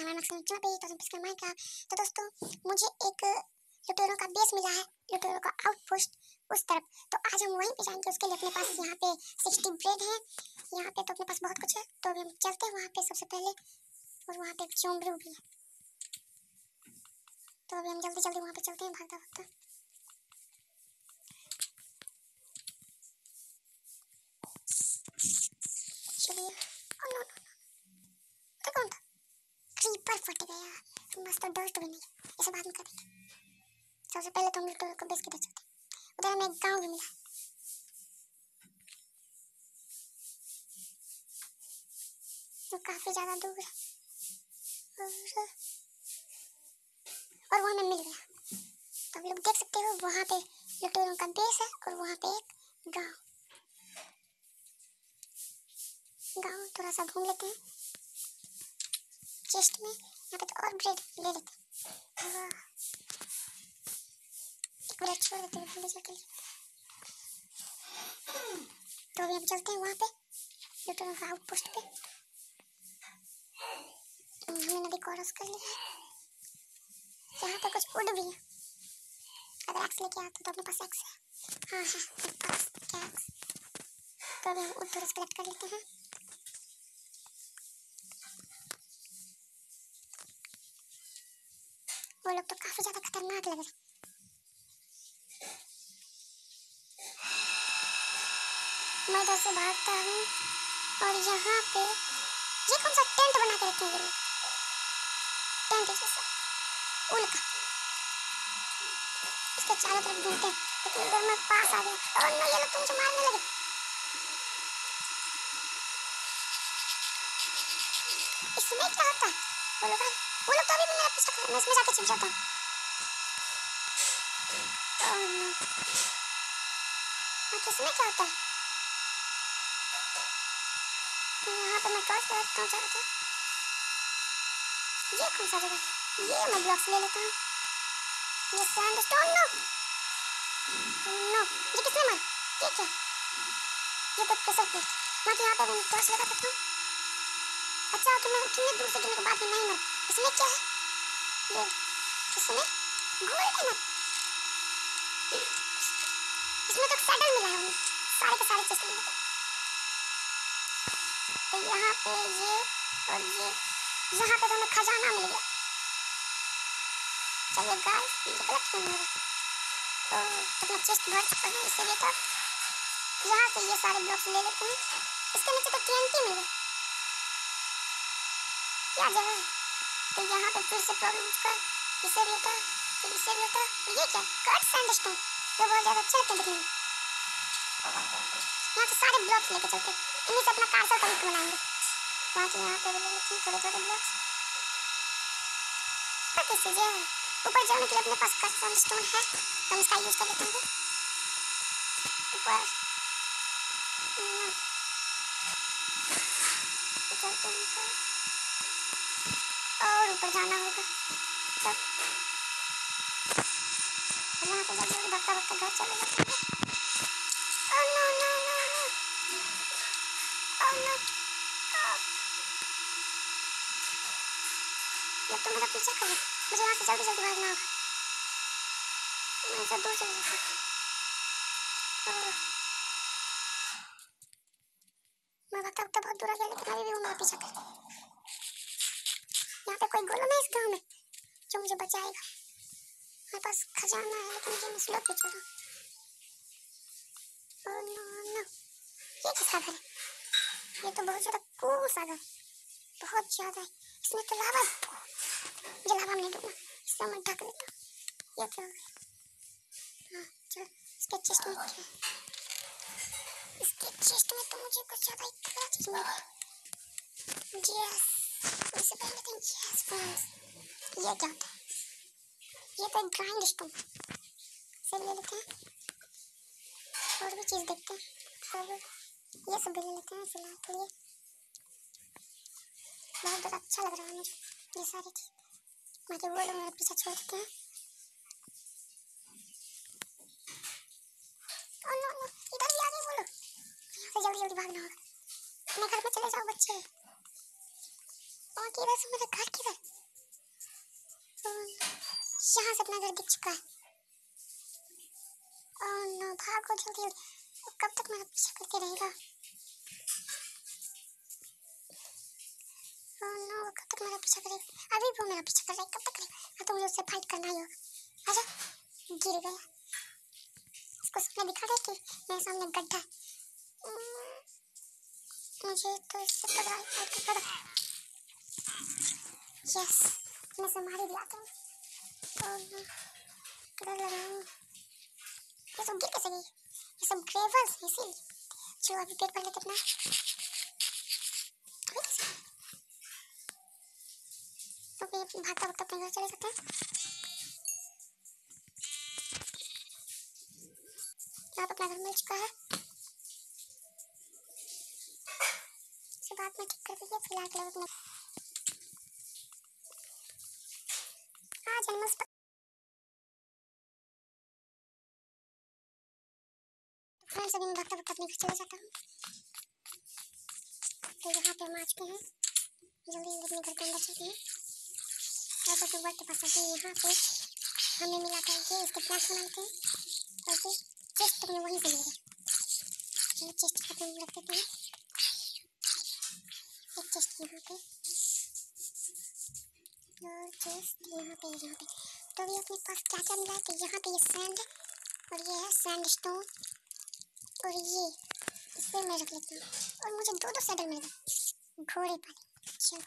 आपके हमारे maximum channel पे तो माइक का तो दोस्तों, मुझे एक लुटेरों का बेस मिला है, लुटेरों का आउटपोस्ट उस तरफ़। तो आज हम वहीं पे जाएँगे, उसके लिए अपने पास यहाँ पे सिक्सटी ब्रेड है। यहाँ पे तो अपने पास बहुत कुछ है तो अभी हम चलते हैं वहाँ पे सबसे पहले, और वहाँ पे चोमरू भी है। तो अभी हम जल्दी जल्दी वहाँ पे चलते हैं भागता भागता चलिए oh, no, no, no. तो कौन था क्रीपर फट गया मस्त डस्ट भी नहीं इसे बाद में करेंगे सबसे पहले तो हम लोग को बेस किधर चलते उधर हमें एक गाँव भी मिला तो काफ़ी ज़्यादा दूर है और और वो हमें मिल गया तो आप लोग देख सकते हो वहाँ पे लुटेरों का बेस है और वहाँ पे एक गाँव गाँव थोड़ा सा घूम लेते हैं चेस्ट में यहाँ पे तो और ब्रेड ले लेते हैं एक छोड़ देते हैं के लिए तो अभी हम चलते हैं वहाँ पे लुटेरों का आउटपोस्ट पे। हमने नदी क्रॉस कर लिया यहाँ पे कुछ उड़ भी है। अगर एक्स लेके आते तो अपने पास एक्स है। हाँ है, पास क्या एक्स तो अभी हम वुड थोड़ा कलेक्ट कर लेते हैं। वो लोग तो काफ़ी ज़्यादा खतरनाक लग रहे मैं इधर से भागता हूँ और यहाँ पे ये कौन सा टेंट बना के रखे हैं टेंट जैसा उल का। इसके चारों तरफ़ घूमते हैं। लेकिन इधर मैं पास आ गया। और ना ये लोग तो मुझे मारने लगे। इसमें क्या होता है? वो लोग वो लोग तो अभी भी मेरा पीछा कर मैं इसमें जाके छिप जाता हूँ no. किसमें क्या होता है तो यहाँ पे मैं टॉर्च लगाता हूँ तरफ़ ये कौन सा जगह ये मैं ब्लॉक्स ले लेता हूँ ये सैंडस्टोन नो नो ये किसने मारा ये क्या ये तो प्रेशर प्लेट तो यहाँ पे मैं टॉर्च लगा सकता हूँ अच्छा तो मैं कितने दूर से गिरने के बाद में नहीं मरा इसमें क्या है? ये इसमें गोल्ड है ना इसमें तो सैडल मिला है उन्हें। सारे के सारे चीज़ मिले तो यहाँ पे ये और ये। यहाँ पे तो हमें खजाना मिल गया। चलिए गाइस ये गलत क्यों हो। तो अपना चेस्ट भर चुका है, इसीलिए तो यहाँ से ये सारे ब्लॉक्स ले लेते हैं। इसके नीचे तो टीएनटी मिल गया। क्या जगह है तो यहाँ पे फिर से प्रॉब्लम उसका, इसे भी होता, फिर इसे भी होता। और ये क्या? कट सैंडस्टोन ये बहुत ज़्यादा अच्छा लगता है दिखने में। यहाँ से सारे ब्लॉक्स लेके चलते। इन्हीं से अपना कार्सर का बनाएँगे। वहाँ से यहाँ पे लेते हैं थोड़े थोड़े ब्लॉक्स कैसे जो ऊपर जाने के लिए अपने पास कस्टम स्टोन है। तो हम इसका यूज़ कर लेते हैं। ऊपर और ऊपर जाना होगा। तब यहाँ से जल्दी जल्दी भागता भागता घर चले जाते हैं। no no no no Oh oh. ये तो मेरा पीछा कर मुझे यहाँ से जल्दी जल्दी भागना होगा। मैं इसे दूर चले जाता मैं भागता भागता बहुत दूर आ गया लेकिन अभी भी वो मेरा पीछा कर यहाँ पे कोई गोलम है इस गाँव में जो मुझे बचाएगा मेरे पास खजाना है, लेकिन मुझे मैं स्लो पे रहा ओह नो नो। ये किसका घर है? ये तो बहुत ज़्यादा कूल सा घर बहुत ज़्यादा है। इसमें तो लावा मुझे लावा नहीं डूबना इससे मैं ढक देता हूँ। ये क्या हो। गया हाँ चलो। इसके चेस्ट में क्या इसके चेस्ट में तो मुझे कुछ ज़्यादा ही तगड़ा चीज़ मिल गया यस इससे पहले तो यस फ्रेंड्स ये क्या होता है? ये तो ग्राइंड स्टोन से ले लेते हैं। और भी चीज़ देखते हैं। और ये सब ले लेते हैं फ़िलहाल के लिए। बहुत ज़्यादा अच्छा लग रहा है मुझे ये सारी चीज़। मुझे वो लोग मेरे पीछे छोड़ देते हैं। जल्दी जल्दी भागना होगा। अपने घर में चले किधर? यहाँ से अपना घर दिख चुका है। और नो, भागो जल्दी जल्दी। कब तक मेरा पीछा करते रहेगा? ओह नो कब तक मेरा पीछा करेगा? अभी वो मेरा पीछा कर रहा है, कब तक करेगा? हाँ तो मुझे उससे फाइट करना ही होगा। आजा गिर गया। इसको सपना दिखा दे कि मेरे सामने गड्ढा मुझे तो इससे पता फाइट कर पड़ा। यस मैं से मार ही दिया था। ये सब गिर कैसे गई ये सब ग्रेवल्स इसीलिए चलो अभी पेट भर लेते अपना तो भागता भागता अपने घर चले जाते हैं पे अपना घर मिल चुका है इसे बाद में ठीक कर दीजिए फ़िलहाल के लिए अपने आज एनिमल्स फ्रेंड्स अभी मैं भागता भागता अपने घर चला जाता हूँ। तो यहाँ पे हम आ चुके हैं। जल्दी जल्दी अपने घर के अंदर चलते हैं। और फिर बढ़ते पास आते हैं यहाँ पे हमें मिला था ये, इसके प्लांट्स बनाते हैं। और चेस्ट हमें वहीं से मिल गया चलो चेस्ट का हम रख देते हैं। एक चेस्ट यहाँ पे। और चेस्ट यहाँ पे यहाँ पे। तो अभी अपने पास क्या क्या मिला है तो यहाँ पे ये सैंड और ये है सैंड स्टोन और ये इसे मैं रख लेती हूँ और मुझे दो दो सैडल मिल गए। घोड़े पाले चलो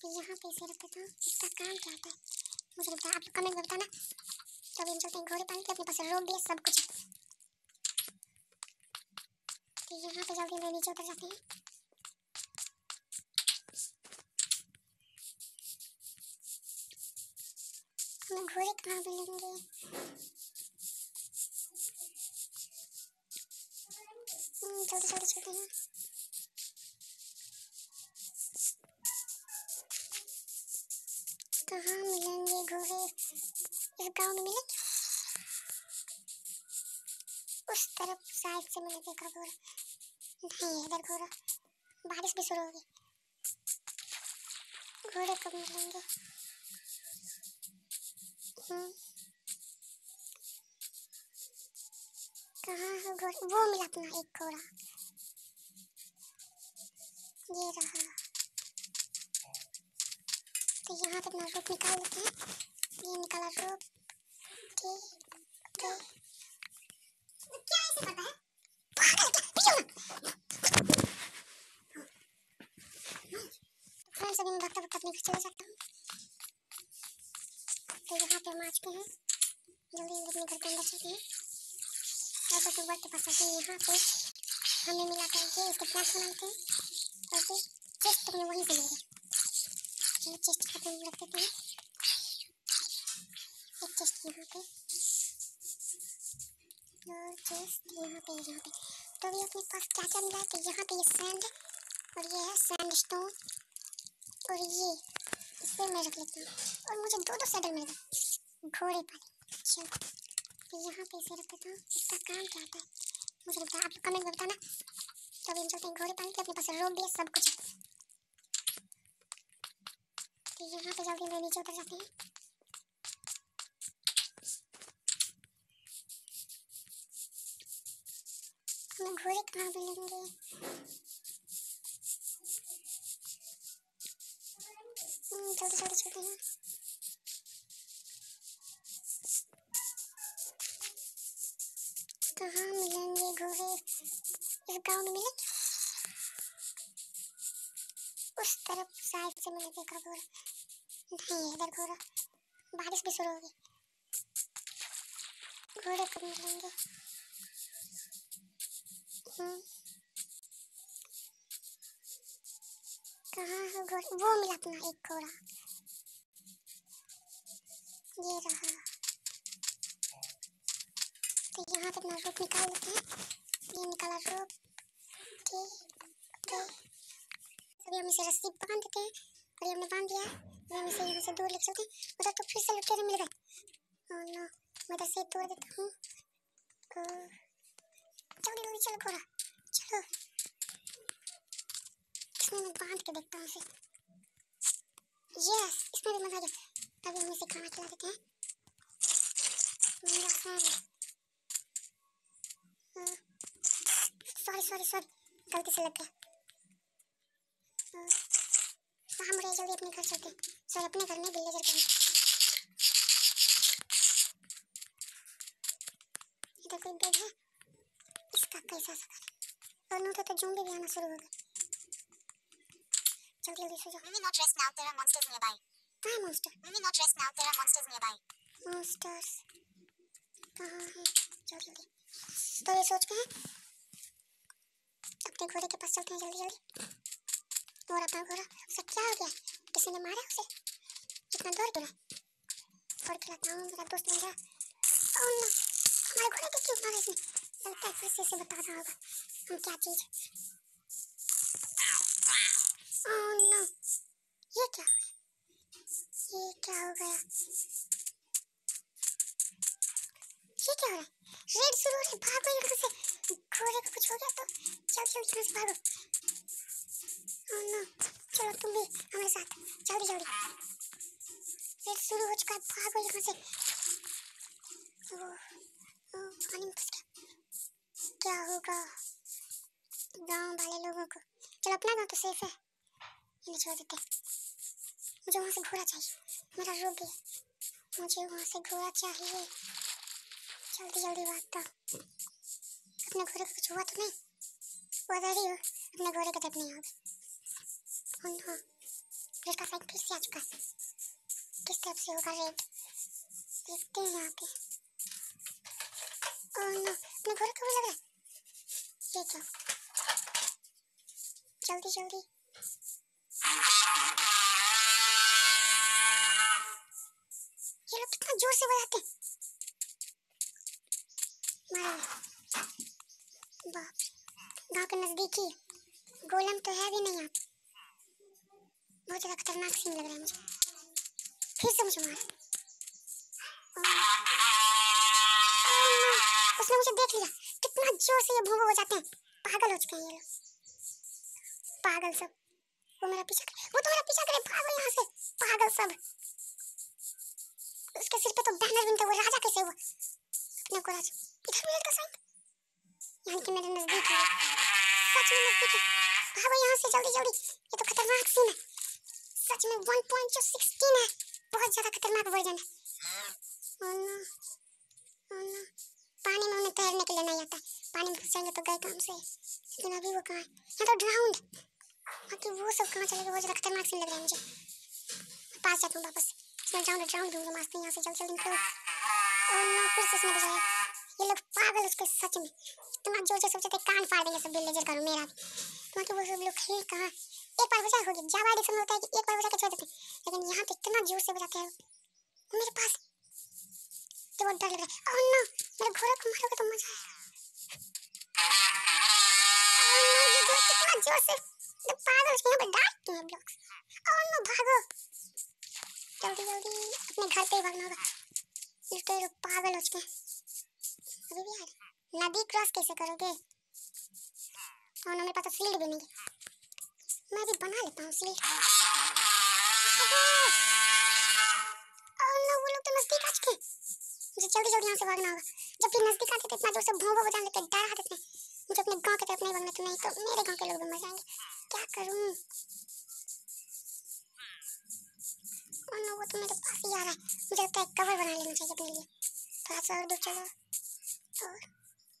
तो यहाँ पे इसे रख देता हूँ। इसका काम क्या होता है? मुझे है आप लोग कमेंट में बताना। तो अभी हम चलते हैं घोड़े पाले के अपने पास भी है, सब कुछ तो यहाँ पे जल्दी जल्दी नीचे उतर जाते हैं। हमें घोड़े कहाँ मिलेंगे? जल्दी जल्दी चलते हैं कहाँ मिलेंगे? घोड़े इस गाँव में मिलेंगे उस तरफ़ साइड से मैंने देखा घोड़ा नहीं इधर घोड़ा बारिश भी शुरू होगी घोड़े कब मिलेंगे हम्म कहाँ है घोड़ा वो मिला अपना एक घोड़ा ये रहा तो यहाँ पे अपना रोप निकाल लेते हैं ये निकाला रोप चुके हैं जल्दी जल्दी अपने घर के अंदर चलते हैं। फिर बढ़ते पास आते हैं यहाँ पे हमें मिला था ये इसके प्लांट्स बनाते हैं और फिर चेस्ट हमें वहीं से मिल गया चलो चेस्ट का हम रख देते हैं एक चेस्ट यहाँ पे और चेस्ट यहाँ पे यहाँ पे तो अभी अपने पास क्या क्या मिला है तो यहाँ पे ये सैंड और ये है सैंड स्टोन और ये इसे मैं रख लेती हूँ। और मुझे दो दो सैडल मिल गए। घोड़े पाले चलो। यहाँ पे इसे रख देता हूँ इसका काम क्या होता है मुझे लगता है आप कमेंट में बताना। तो अभी हम चलते हैं घोड़े पाले के अपने पास रोग भी है सब कुछ तो यहाँ पे जल्दी जल्दी नीचे उतर जाते हैं। हमें घोड़े कहाँ मिलेंगे हम्म, जल्दी जल्दी चलते हैं। कहाँ मिलेंगे घोड़े इस गाँव में मिलेंगे उस तरफ़ साइड से मैंने देखा घोड़ा नहीं इधर घोड़ा बारिश भी शुरू होगी घोड़े कब मिलेंगे कहाँ है घोड़ा वो मिला अपना एक घोड़ा ये रहा तो यहाँ पे अपना निकाल लेते हैं ये निकाला रोप ठीक ठीक अभी हम इसे रस्सी बाँध देते हैं और हमने बाँध दिया अभी हम इसे यहाँ से दूर लेके चलते हैं। उधर तो फिर से लुटेरे मिल गए। और नो मैं इधर से तोड़ देता हूँ। जल्दी जल्दी चलो घोड़ा। चलो। इसमें मैं बाँध के देखता हूँ इसे। यस इसमें भी मज़ा आ गया। अभी हम इसे खाना खिला देते हैं? मेरा फ़ैन सॉरी सॉरी सॉरी गलती से लग गया। हम रहे जल्दी अपने घर चलते सर अपने घर में बिल्ले जर इधर कोई बेड है? इसका कैसा सका और नहीं तो जूम भी आना शुरू हो गए जल्दी जल्दी सो जाओ। Maybe not rest now, there are monsters nearby. कहाँ है monster Maybe not rest now, there are monsters nearby. Monsters कहाँ है? जल्दी जल्दी। तो ये सोच के हैं अपने घोड़े के पास चलते हैं जल्दी जल्दी। और अपना घोड़ा, उसे क्या हो गया? किसी ने मारा उसे? कितना दौड़ गिरा और खिलाता हूँ, मेरा दोस्त गया ओह नो, हमारे घोड़े को क्यों मारा इसने लगता है फिर से इसे बता रहा होगा। हम क्या चीज़? ओह नो, ये क्या हो गया? ये क्या हो गया? ये क्या हो रहा है? रेड रहा है, भागो यहाँ से। घोड़े को कुछ हो गया तो जल्दी जल्दी यहाँ भागो ओह नो चलो तुम भी हमारे साथ जल्दी जल्दी रेड शुरू हो चुका है भागो यहाँ से ओह ओह पानी में फंस क्या होगा गाँव वाले लोगों को चलो अपना गाँव तो सेफ़ है इन्हें छोड़ देते मुझे वहाँ से घोड़ा चाहिए मेरा रुक गया मुझे वहाँ से घोड़ा चाहिए जल्दी जल्दी भागता हूँ। अपने घोड़े को कुछ हुआ तो नहीं? वो रेडी हो अपने घोड़े की तरफ़ नहीं होगा। नो फिर से आ चुका है। किस तरफ़ से होगा रेड? देखते हैं यहाँ पे ओह नो अपने घोड़े को भी लग? रहा है ये क्या? जल्दी जल्दी। ये लोग कितना ज़ोर से बजाते हैं। मारो नज़दीक। ही है। गोलम तो है भी नहीं यहाँ पे। बहुत ज़्यादा खतरनाक सीन लग रहा है मुझे। फिर से मुझे मारा। उसने मुझे देख लिया। कितना ज़ोर से ये भोंगो बजाते हैं। पागल हो चुके हैं ये लोग। पागल सब। वो मेरा पीछा करे। वो तो मेरा पीछा करे। भागो यहाँ से। पागल सब। उसके सिर पे तो बैनर नहीं था। वो राजा कैसे हुआ? अपने को राजा। इधर मिनट का साइन यहाँ के मेरे नज़दीक है। सच में नज़दीक है भागो यहाँ से जल्दी जल्दी ये तो खतरनाक सीन है सच में वन पॉइंट जो सिक्सटीन है बहुत ज़्यादा खतरनाक वर्जन है ओह नो ओह नो पानी में उन्हें तैरने के लिए नहीं आता पानी में जाएँगे तो गए काम से लेकिन अभी वो कहाँ है यहाँ तो ड्राउंड बाकी वो सब कहाँ चले गए बहुत ज़्यादा खतरनाक सीन लग रहा है मुझे मैं पास जाता हूँ वापस इसमें ड्राउंड ड्राउंड मारते हैं यहाँ से जल्दी जल्दी निकलो ओह नो फिर से इसने बजाया ये लोग पागल उसके सच में। इतना ज़ोर से सोचते कान फाड़ देंगे, सब विलेजर करो मेरा। भी बाकी वो सब लोग खेल कहाँ? एक बार हो गया जावा ऐसा होता है कि एक बार बजा के छोड़ देते हैं। लेकिन यहाँ पे इतना ज़ोर से बजाते हैं। मेरे पास तो बहुत डर लग रहा है। Oh, no. मेरे घोड़े को मारोगे तो मज़ा आएगा। कितना ज़ोर से ये पागल उसके यहाँ पे डालते हैं ब्लॉक्स? ओह, नो, भागो। जल्दी जल्दी, अपने घर पे ही भागना होगा। ये तो पागल हो चुके हैं। अभी भी यार नदी क्रॉस कैसे करोगे? और मेरे पास तो शील्ड भी नहीं है। मैं भी बना लेता हूँ लोग तो मुझे जल्दी जल्दी यहाँ से भागना होगा। जब भी नज़दीक आते तो इतना ज़ोर से भोंगो बजा लेते डर आ देते मुझे अपने गाँव की तरफ़ नहीं भागना तो नहीं तो मेरे गाँव के लोग भी मर जाएँगे। क्या करूँ? ओह नो वो तो मेरे पास ही आ रहा है। मुझे लगता है कवर बना लेना चाहिए अपने लिए। थोड़ा सा और दूर चलो। और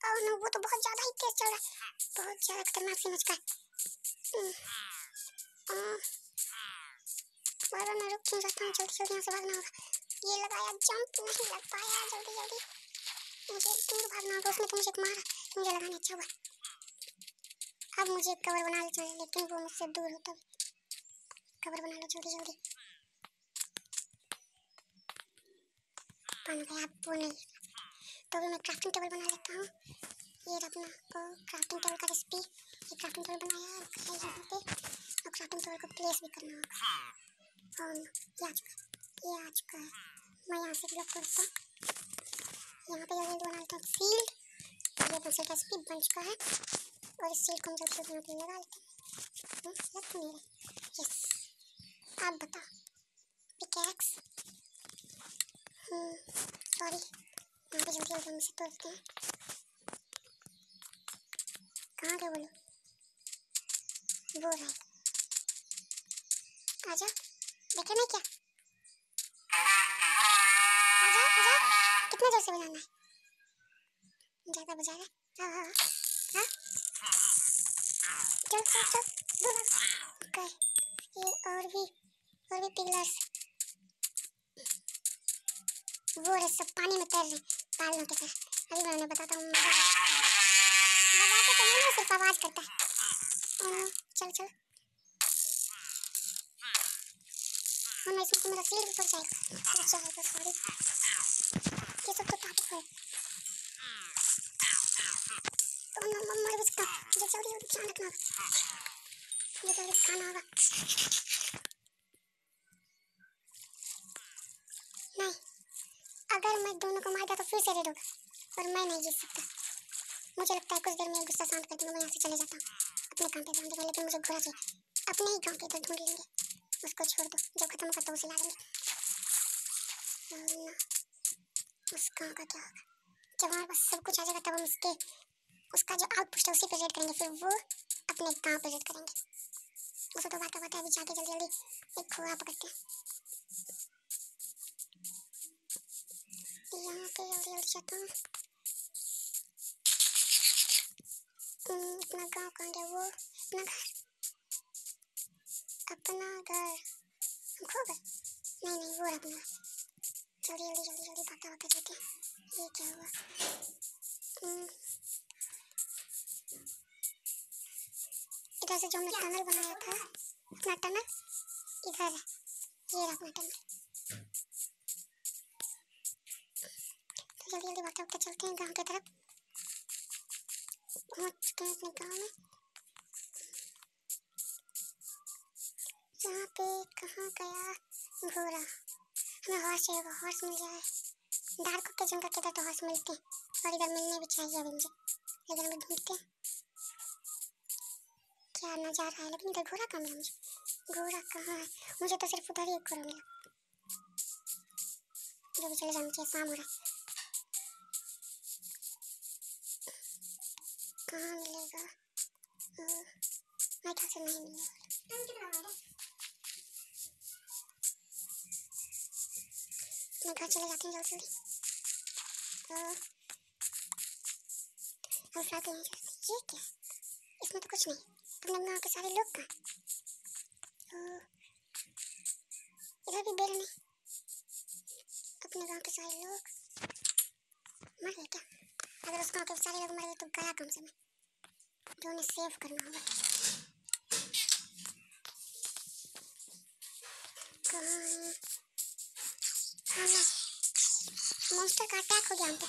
ओह नो वो तो बहुत ज़्यादा ही तेज चल रहा है। बहुत ज़्यादा खतरनाक सीन हो चुका है हम्म, मारो ना रुक क्यों जाता हूँ जल्दी जल्दी यहाँ से भागना होगा। ये लगाया जंप नहीं लग पाया जल्दी जल्दी। मुझे दूर भागना होगा उसने तो मुझे मारा। मुझे लगाने अच्छा हुआ। अब मुझे कवर बना लेना चाहिए लेकिन वो मुझसे दूर होता कवर बना लो जल्दी जल्दी। बन गया अब तो अभी मैं क्राफ्टिंग टेबल बना लेता हूँ। ये अपना को क्राफ्टिंग टेबल का रेसिपी ये क्राफ्टिंग टेबल बनाया है यहाँ पे। और क्राफ्टिंग टेबल को प्लेस भी करना होगा। और ये आ चुका ये आ चुका है मैं यहाँ से ब्लॉक करता हूँ। यहाँ पे जल्दी बना लेता हूँ सील्ड ये पेंसिल का रेसिपी बन चुका है। और इस सील्ड को हम जल्दी जल्दी यहाँ पे लगा लेते हैं। हम्म, लग तो नहीं रहे। यस आप बताओ रिलैक्स सॉरी यहाँ पे जल्दी जल्दी तोड़ते हैं कहाँ गए बोलो वो रहा आजा देखे नहीं क्या आजा आजा कितने ज़ोर से बजाना है ज़्यादा बजा रहा हाँ हाँ हाँ चल चल चल बोला ओके ये और भी और भी पिलर्स वो रहे सब पानी में तैर रहे पागलों की तरह अभी मैं उन्हें बताता हूँ बताते तो नहीं सिर्फ़ आवाज़ करता है चल चल हाँ मैं इसमें तो मेरा सीट भी पड़ जाएगा अच्छा है तो सॉरी ये सब तो ताकत है तो नो मम्मा भी इसका ये जल्दी जल्दी ध्यान रखना ये जल्दी खाना होगा नहीं अगर मैं दोनों को मार दिया तो फिर से रेड। होगा और मैं नहीं जीत सकता। मुझे लगता है कुछ देर में गुस्सा शांत करके मैं यहाँ से चले जाता हूँ। अपने काम पे ध्यान देगा लेकिन मुझे घोड़ा चाहिए। अपने ही गाँव के इधर ढूंढ लेंगे। उसको छोड़ दो। जब खत्म होगा तो उसे ला लेंगे। उस गाँव का क्या होगा? जब हमारे पास सब कुछ आ जाएगा, तब हम उसके, उसका जो आउटपोस्ट है उसी पे रेड करेंगे। फिर वो अपने गाँव पे रेड करेंगे। उसे तो बात बात अभी जाके जल्दी जल्दी एक खोआ पकड़ते हैं। यहाँ पे जल्दी जाता हूँ अपना गाँव कहाँ वो अपना घर अपना घर नहीं नहीं वो अपना जल्दी जल्दी जल्दी जल्दी जाते ये क्या हुआ इधर से जो हमने टनल बनाया था अपना टनल इधर है ये अपना टनल। जल्दी जल्दी भागते भागते चलते हैं गाँव की तरफ़। पहुँच चुके हैं अपने गाँव में यहाँ पे कहाँ गया? घोड़ा। हमें हॉर्स चाहिए होगा हॉर्स मिल जाए डार्क के जंगल के इधर तो हॉर्स मिलते। हैं और इधर मिलने भी चाहिए अभी मुझे इधर भी ढूंढते हैं। क्या नज़ारा है? लेकिन इधर घोड़ा कहाँ मिला मुझे। घोड़ा कहाँ है? मुझे तो सिर्फ़ उधर ही एक घोड़ा मिला। जो भी चले जाना चाहिए शाम हो रहा है। कहाँ मिलेगा ओ, मेरे ख्याल से नहीं मिलेगा मैं घर चले जाते हैं जल्दी तो हम फ्लैट नहीं चलते ये क्या है? इसमें तो कुछ नहीं अपने गाँव के सारे लोग कहाँ ओ, इधर भी बेल नहीं अपने गाँव के सारे लोग मर गए क्या अगर उस गाँव के सारे लोग मर गए तो गया कम से मैं तो उन्हें सेव करना होगा मॉन्स्टर का अटैक हो गया हम पे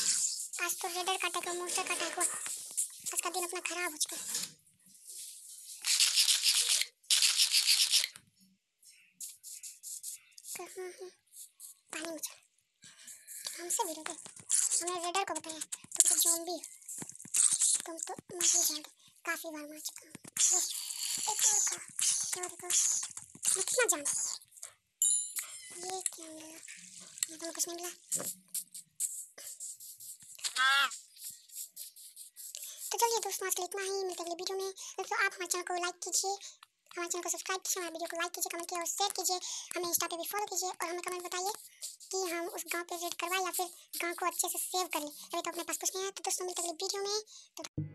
आज तो रेडर का अटैक और मॉन्स्टर का अटैक हुआ आज का दिन अपना खराब हो चुका है पानी में चल हमसे भी रोके हमने रेडर को बताया तुम तो ज़ॉम्बी हो तुम तो मर ही जाओगे काफ़ी बार मर चुका हूँ एक और का और का मैं कितना जान ये क्या मिला ये तो कुछ नहीं मिला तो चलिए दोस्तों, आज के लिए इतना ही। मिलते अगले वीडियो में। दोस्तों आप हमारे चैनल को लाइक कीजिए, हमारे चैनल को सब्सक्राइब कीजिए, हमारे वीडियो को लाइक कीजिए कमेंट कीजिए और शेयर कीजिए। हमें इंस्टा पे भी फॉलो कीजिए और हमें कमेंट बताइए कि हम उस गाँव पे विज़िट करवाएँ या फिर गाँव को अच्छे से सेव कर अभी तो अपने पास कुछ नहीं है। तो दोस्तों, मिलते अगले वीडियो में। तो